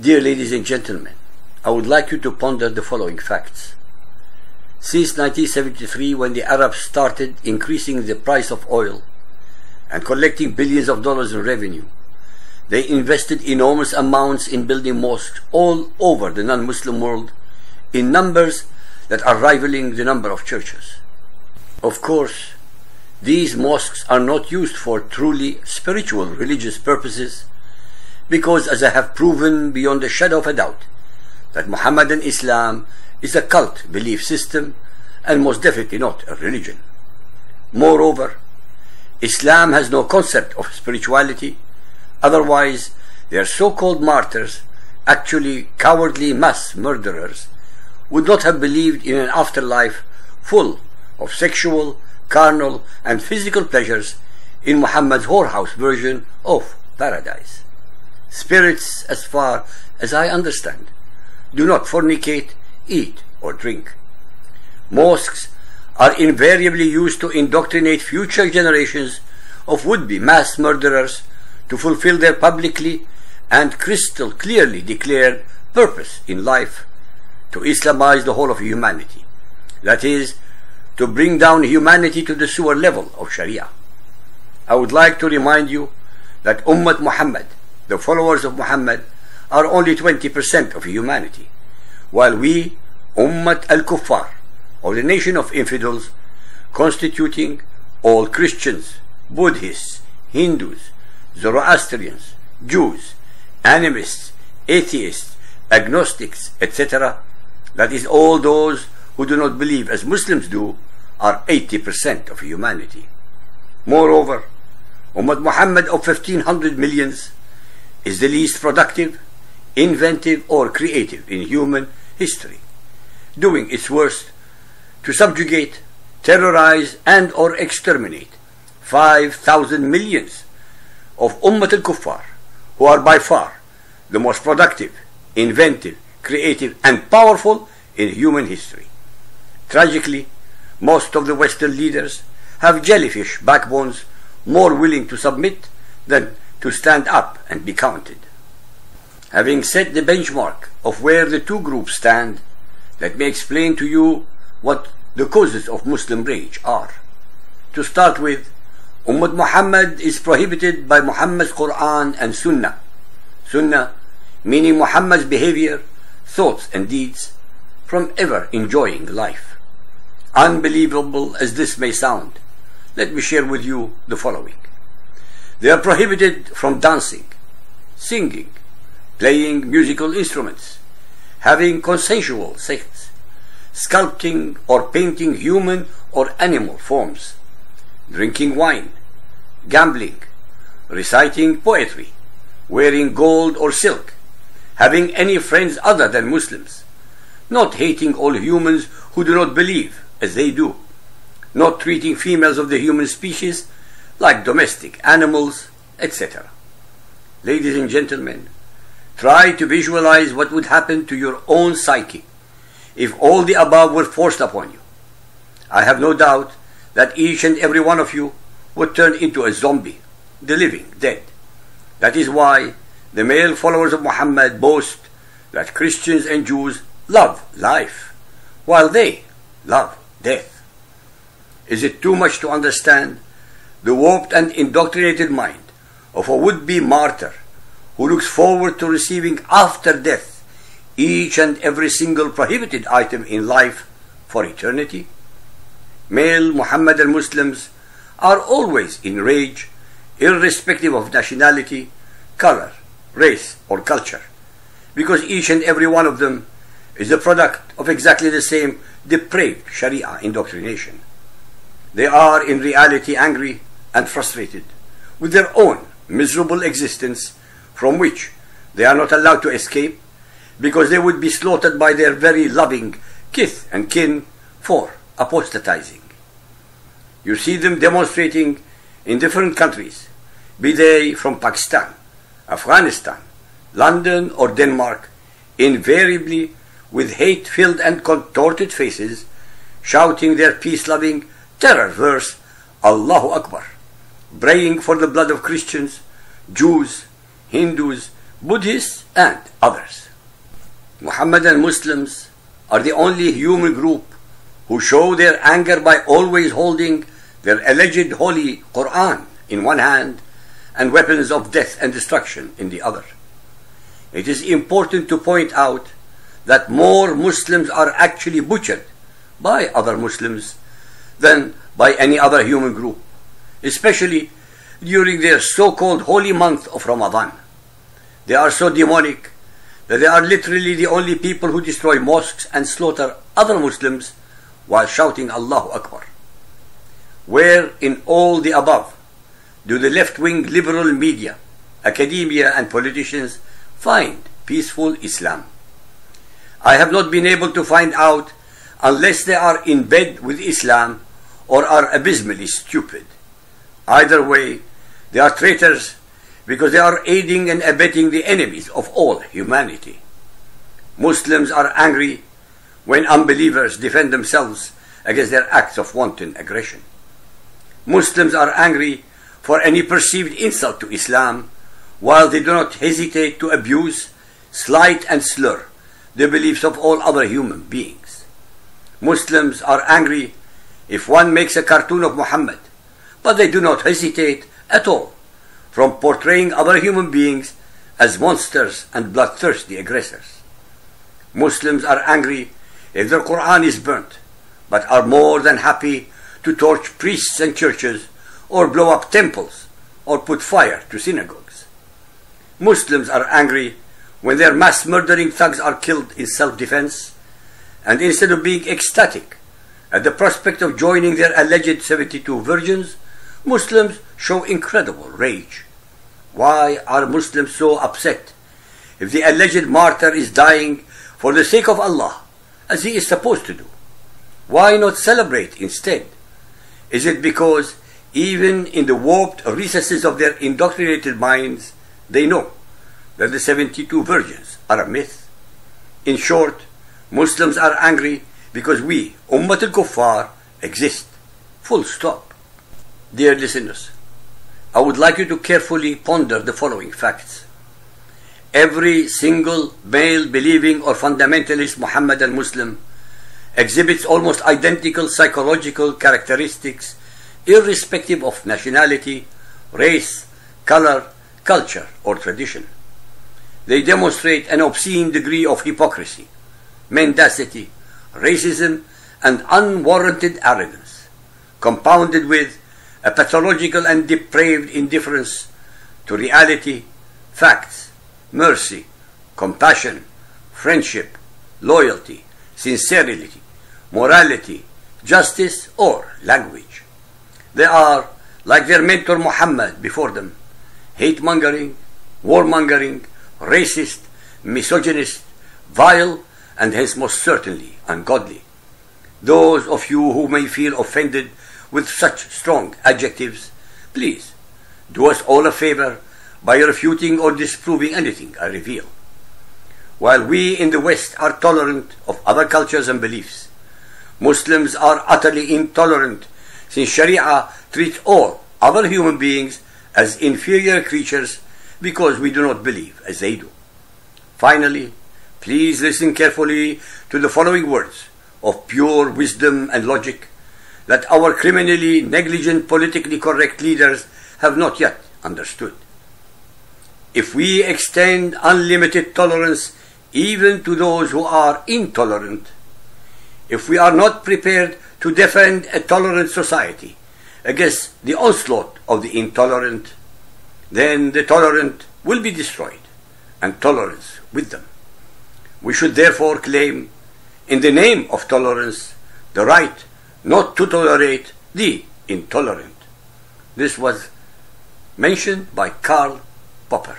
Dear ladies and gentlemen, I would like you to ponder the following facts. Since 1973, when the Arabs started increasing the price of oil and collecting billions of dollars in revenue, they invested enormous amounts in building mosques all over the non-Muslim world in numbers that are rivaling the number of churches. Of course, these mosques are not used for truly spiritual religious purposes because as I have proven beyond a shadow of a doubt that Muhammadan Islam is a cult belief system and most definitely not a religion. Moreover, Islam has no concept of spirituality, otherwise their so-called martyrs, actually cowardly mass murderers, would not have believed in an afterlife full of sexual, carnal and physical pleasures in Muhammad's whorehouse version of paradise. Spirits, as far as I understand, do not fornicate, eat, or drink. Mosques are invariably used to indoctrinate future generations of would-be mass murderers to fulfill their publicly and crystal clearly declared purpose in life to Islamize the whole of humanity. That is, to bring down humanity to the sewer level of Sharia. I would like to remind you that Ummah Muhammad the followers of Muhammad are only 20% of humanity, while we, Ummat al-Kuffar, or the nation of infidels, constituting all Christians, Buddhists, Hindus, Zoroastrians, Jews, animists, atheists, agnostics, etc., that is all those who do not believe as Muslims do, are 80% of humanity. Moreover, Ummah Muhammad of 1500 millions is the least productive, inventive, or creative in human history, doing its worst to subjugate, terrorize, and or exterminate 5,000 millions of Ummat al-Kuffar, who are by far the most productive, inventive, creative, and powerful in human history. Tragically, most of the Western leaders have jellyfish backbones more willing to submit than to stand up and be counted. Having set the benchmark of where the two groups stand, let me explain to you what the causes of Muslim rage are. To start with, Ummah Muhammad is prohibited by Muhammad's Quran and Sunnah. Sunnah meaning Muhammad's behavior, thoughts and deeds from ever enjoying life. Unbelievable as this may sound, let me share with you the following. They are prohibited from dancing, singing, playing musical instruments, having consensual sex, sculpting or painting human or animal forms, drinking wine, gambling, reciting poetry, wearing gold or silk, having any friends other than Muslims, not hating all humans who do not believe as they do, not treating females of the human species like domestic animals, etc. Ladies and gentlemen, try to visualize what would happen to your own psyche if all the above were forced upon you. I have no doubt that each and every one of you would turn into a zombie, the living dead. That is why the male followers of Muhammad boast that Christians and Jews love life, while they love death. Is it too much to understand the warped and indoctrinated mind of a would-be martyr who looks forward to receiving after death each and every single prohibited item in life for eternity? Male Muhammadan Muslims are always in rage, irrespective of nationality, color, race, or culture, because each and every one of them is a product of exactly the same depraved Sharia indoctrination. They are in reality angry and frustrated with their own miserable existence from which they are not allowed to escape because they would be slaughtered by their very loving kith and kin for apostatizing. You see them demonstrating in different countries, be they from Pakistan, Afghanistan, London, or Denmark, invariably with hate filled and contorted faces, shouting their peace loving terror verse, Allahu Akbar praying for the blood of Christians, Jews, Hindus, Buddhists, and others. Muhammadan Muslims are the only human group who show their anger by always holding their alleged holy Quran in one hand and weapons of death and destruction in the other. It is important to point out that more Muslims are actually butchered by other Muslims than by any other human group, especially during their so-called holy month of Ramadan. They are so demonic that they are literally the only people who destroy mosques and slaughter other Muslims while shouting Allahu Akbar. Where in all the above do the left-wing liberal media, academia and politicians find peaceful Islam? I have not been able to find out unless they are in bed with Islam or are abysmally stupid. Either way, they are traitors because they are aiding and abetting the enemies of all humanity. Muslims are angry when unbelievers defend themselves against their acts of wanton aggression. Muslims are angry for any perceived insult to Islam while they do not hesitate to abuse, slight and slur the beliefs of all other human beings. Muslims are angry if one makes a cartoon of Muhammad, but they do not hesitate at all from portraying other human beings as monsters and bloodthirsty aggressors. Muslims are angry if their Quran is burnt, but are more than happy to torch priests and churches or blow up temples or put fire to synagogues. Muslims are angry when their mass murdering thugs are killed in self-defense and instead of being ecstatic at the prospect of joining their alleged 72 virgins, Muslims show incredible rage. Why are Muslims so upset if the alleged martyr is dying for the sake of Allah, as he is supposed to do? Why not celebrate instead? Is it because even in the warped recesses of their indoctrinated minds, they know that the 72 virgins are a myth? In short, Muslims are angry because we, Ummat al-Kuffar, exist. Full stop. Dear listeners, I would like you to carefully ponder the following facts. Every single male believing or fundamentalist Muhammadan Muslim exhibits almost identical psychological characteristics irrespective of nationality, race, color, culture, or tradition. They demonstrate an obscene degree of hypocrisy, mendacity, racism, and unwarranted arrogance, compounded with a pathological and depraved indifference to reality, facts, mercy, compassion, friendship, loyalty, sincerity, morality, justice, or language. They are, like their mentor Muhammad before them, hate mongering, war mongering, racist, misogynist, vile, and hence most certainly ungodly. Those of you who may feel offended with such strong adjectives, please do us all a favor by refuting or disproving anything I reveal. While we in the West are tolerant of other cultures and beliefs, Muslims are utterly intolerant since Sharia treats all other human beings as inferior creatures because we do not believe as they do. Finally, please listen carefully to the following words of pure wisdom and logic that our criminally negligent politically correct leaders have not yet understood. If we extend unlimited tolerance even to those who are intolerant, if we are not prepared to defend a tolerant society against the onslaught of the intolerant, then the tolerant will be destroyed and tolerance with them. We should therefore claim, in the name of tolerance, the right not to tolerate the intolerant. This was mentioned by Karl Popper.